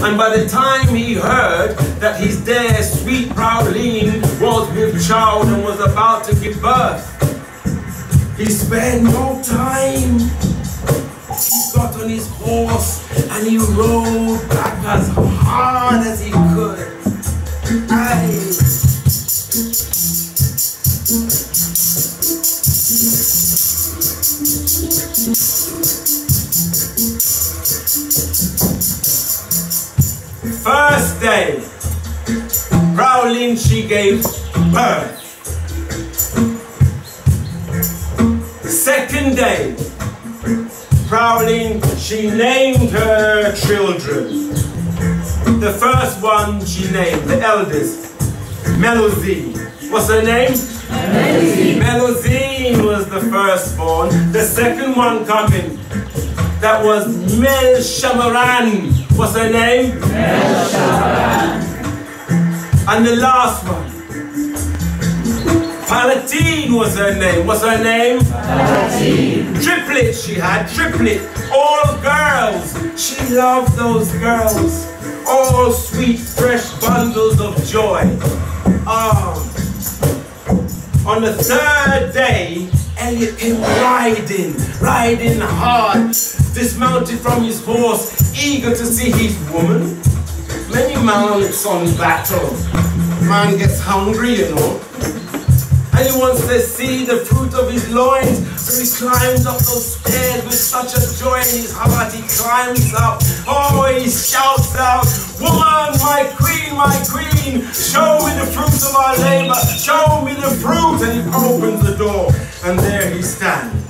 And by the time he heard that his dear sweet Prowleen was with child and was about to give birth, he spared no time. He got on his horse and he rode back as hard as he could. Aye. First day, Prowleen she gave birth. Second day, Prowleen she named her children. The first one she named, the eldest, Melusine. What's her name? Melusine. Melusine was the firstborn. The second one coming, that was Mel Shamaran. What's her name? Mel Shamaran. And the last one, Palatine was her name. What's her name? Palatine. Triplet she had, triplet. All girls. She loved those girls. All sweet, fresh bundles of joy. Um, on the third day, Elliot came riding, riding hard, dismounted from his horse, eager to see his woman. Many mounts on battle. Man gets hungry, you know. And he wants to see the fruit of his loins. So he climbs up those stairs with such a joy in his heart. He climbs up. Oh, he shouts out, Woman, my queen, my queen, show me the fruit of our labor. Show me the fruit. And he opens the door. And there he stands.